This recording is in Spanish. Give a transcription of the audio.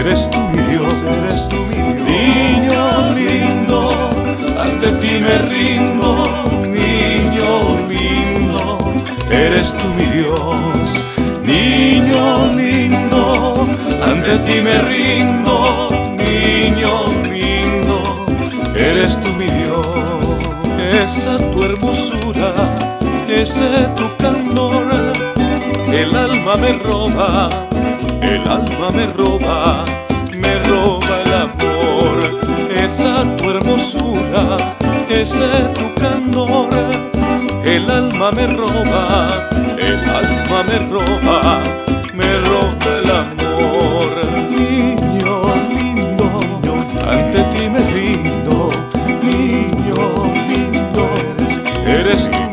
eres tú mi Dios, eres tú. Niño lindo, ante ti me rindo, niño lindo, eres tú mi Dios. Niño lindo, ante ti me rindo, niño lindo, eres tú mi Dios. Esa tu hermosura, ese tu candor, el alma me roba, el alma me roba, hermosura, ese tu candor, el alma me roba, el alma me roba, me roba el amor. Niño lindo, ante ti me rindo, niño lindo, eres tú.